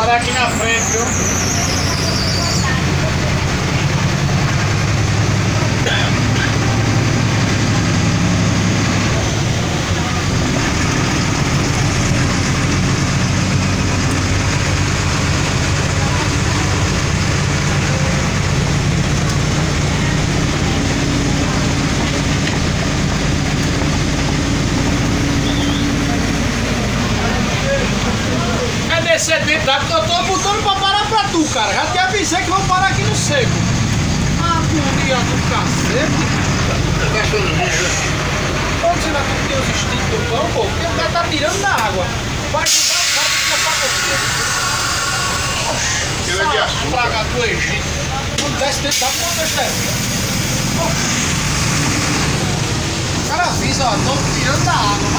parar aqui na frente, viu? Descer dentro d'água que eu tô botando pra parar pra tu, cara. Já te avisei que vou parar aqui no seco. Ah, dia do cacete. Onde será que tem os instintos do pão, pô? Porque o cara tá tirando da água. Vai ajudar o cara que fica pra Tira de açúcar. praga do Egito. Não desce dentro d'água, não deixa O cara avisa, ó, tô tirando da água.